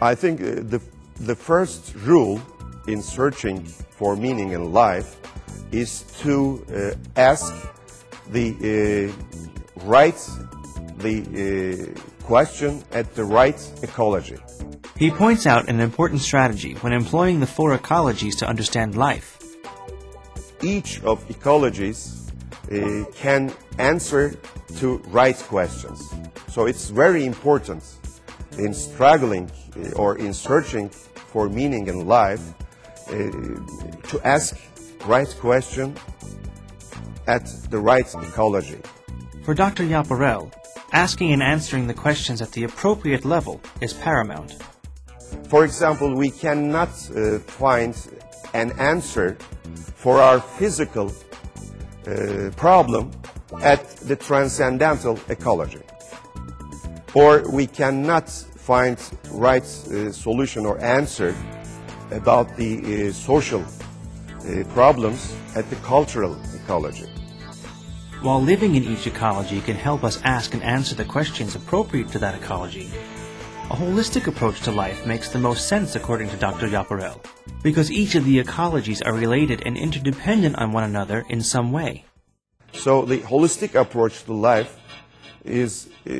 I think uh, the, the first rule in searching for meaning in life is to uh, ask the uh, right the uh, question at the right ecology. He points out an important strategy when employing the four ecologies to understand life. Each of ecologies uh, can answer to right questions. So it's very important in struggling uh, or in searching for meaning in life uh, to ask right question at the right ecology. For Dr. Yaparel, asking and answering the questions at the appropriate level is paramount. For example, we cannot uh, find an answer for our physical uh, problem at the transcendental ecology. Or we cannot find right uh, solution or answer about the uh, social uh, problems at the cultural ecology. While living in each ecology can help us ask and answer the questions appropriate to that ecology, a holistic approach to life makes the most sense according to Dr. Yaparel, because each of the ecologies are related and interdependent on one another in some way. So the holistic approach to life is uh,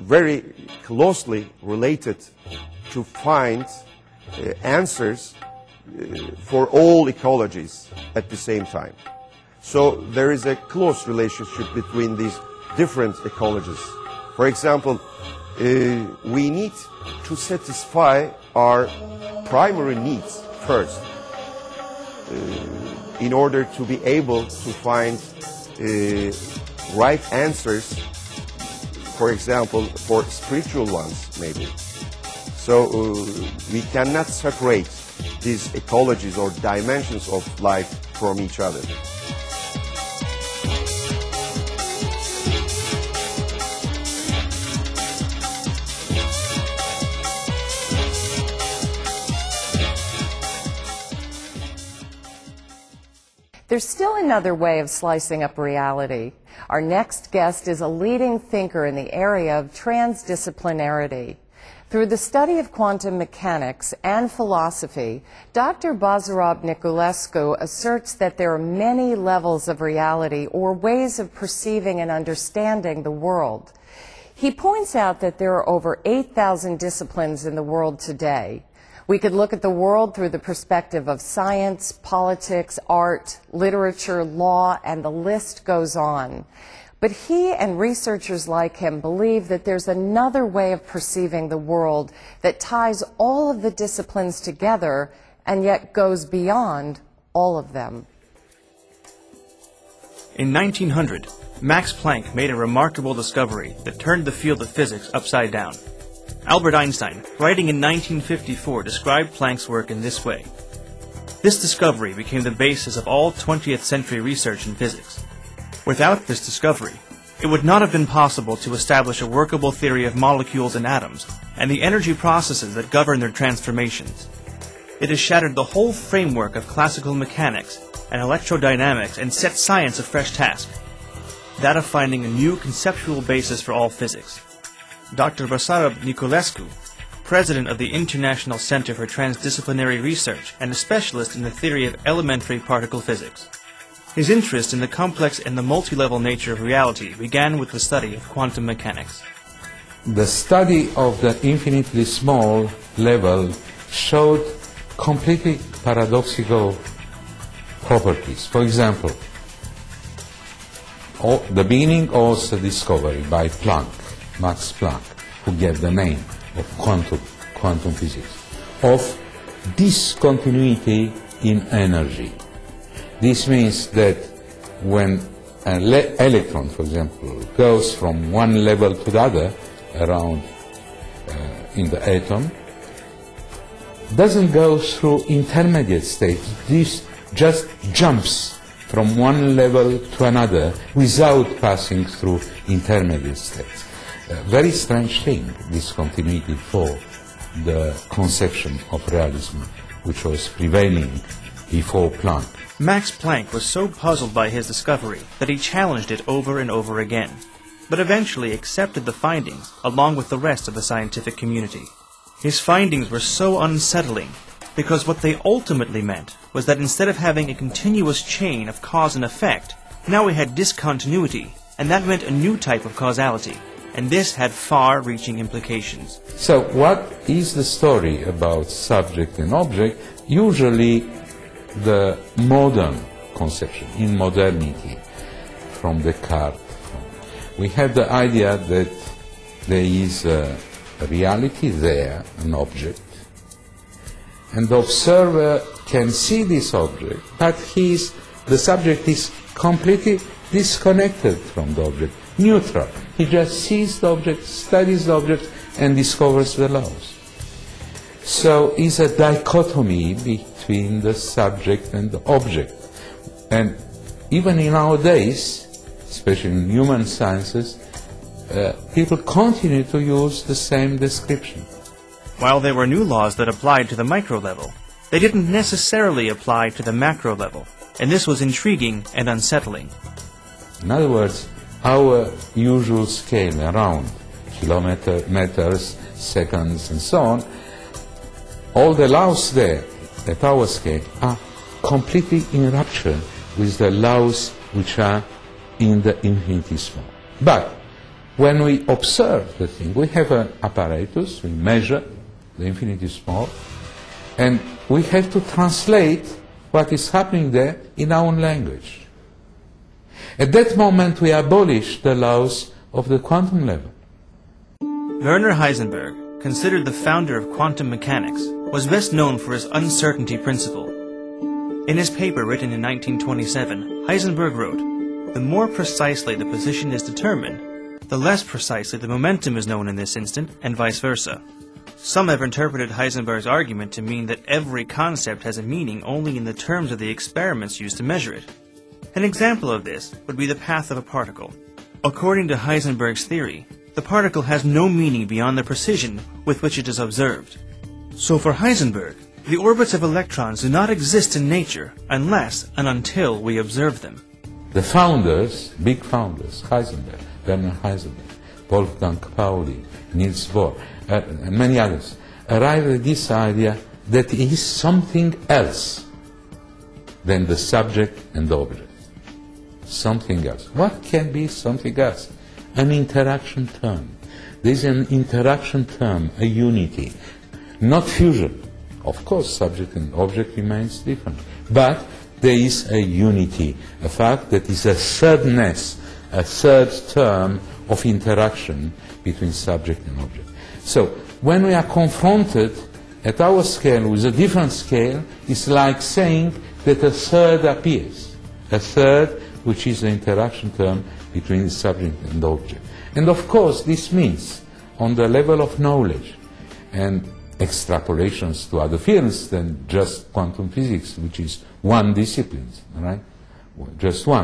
very closely related to find uh, answers uh, for all ecologies at the same time. So there is a close relationship between these different ecologies. For example, uh, we need to satisfy our primary needs first uh, in order to be able to find uh, right answers, for example, for spiritual ones, maybe. So uh, we cannot separate these ecologies or dimensions of life from each other. There's still another way of slicing up reality. Our next guest is a leading thinker in the area of transdisciplinarity. Through the study of quantum mechanics and philosophy, Dr. Basarab Nicolescu asserts that there are many levels of reality or ways of perceiving and understanding the world. He points out that there are over 8,000 disciplines in the world today. We could look at the world through the perspective of science, politics, art, literature, law, and the list goes on. But he and researchers like him believe that there's another way of perceiving the world that ties all of the disciplines together and yet goes beyond all of them. In 1900, Max Planck made a remarkable discovery that turned the field of physics upside down. Albert Einstein, writing in 1954, described Planck's work in this way. This discovery became the basis of all 20th century research in physics. Without this discovery, it would not have been possible to establish a workable theory of molecules and atoms and the energy processes that govern their transformations. It has shattered the whole framework of classical mechanics and electrodynamics and set science a fresh task, that of finding a new conceptual basis for all physics. Dr. Basarab Nicolescu, president of the International Center for Transdisciplinary Research and a specialist in the theory of elementary particle physics. His interest in the complex and the multi-level nature of reality began with the study of quantum mechanics. The study of the infinitely small level showed completely paradoxical properties. For example, the beginning of the discovery by Planck, Max Planck, who gave the name of quantum, quantum physics, of discontinuity in energy. This means that when an electron, for example, goes from one level to the other around uh, in the atom, doesn't go through intermediate states. This just jumps from one level to another without passing through intermediate states. A very strange thing, this continuity for the conception of realism which was prevailing before Planck. Max Planck was so puzzled by his discovery that he challenged it over and over again, but eventually accepted the findings along with the rest of the scientific community. His findings were so unsettling because what they ultimately meant was that instead of having a continuous chain of cause and effect, now we had discontinuity, and that meant a new type of causality, and this had far-reaching implications. So what is the story about subject and object? Usually the modern conception, in modernity, from Descartes. We have the idea that there is a reality there, an object, and the observer can see this object, but he's, the subject is completely disconnected from the object, neutral. He just sees the object, studies the object, and discovers the laws. So it's a dichotomy between the subject and the object. And even in our days, especially in human sciences, uh, people continue to use the same description. While there were new laws that applied to the micro level, they didn't necessarily apply to the macro level, and this was intriguing and unsettling. In other words, our usual scale around kilometer, meters, seconds, and so on, all the laws there at our scale are completely in rupture with the laws which are in the infinitesimal. But when we observe the thing, we have an apparatus, we measure the infinitesimal, and we have to translate what is happening there in our own language. At that moment, we abolish the laws of the quantum level. Werner Heisenberg, considered the founder of quantum mechanics, was best known for his uncertainty principle. In his paper written in 1927, Heisenberg wrote, The more precisely the position is determined, the less precisely the momentum is known in this instant, and vice versa. Some have interpreted Heisenberg's argument to mean that every concept has a meaning only in the terms of the experiments used to measure it. An example of this would be the path of a particle. According to Heisenberg's theory, the particle has no meaning beyond the precision with which it is observed. So for Heisenberg, the orbits of electrons do not exist in nature unless and until we observe them. The founders, big founders, Heisenberg, Werner Heisenberg, Wolfgang Pauli, Niels Bohr, uh, and many others, arrived at this idea that it is something else than the subject and the object. Something else. What can be something else? An interaction term. There is an interaction term, a unity, not fusion. Of course, subject and object remains different, but there is a unity, a fact that is a thirdness, a third term of interaction between subject and object. So when we are confronted at our scale with a different scale, it's like saying that a third appears, a third which is the interaction term between the subject and the object. And of course, this means on the level of knowledge and extrapolations to other fields than just quantum physics, which is one discipline, right? Just one.